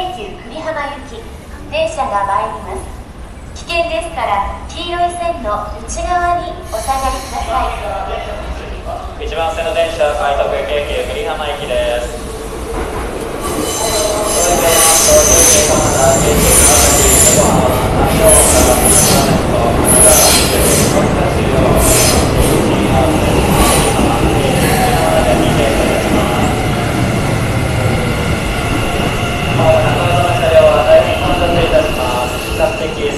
京急久里浜行き電車が参ります危険です。から黄色い線の内側にお下がりください一番線の電車快速京急 think the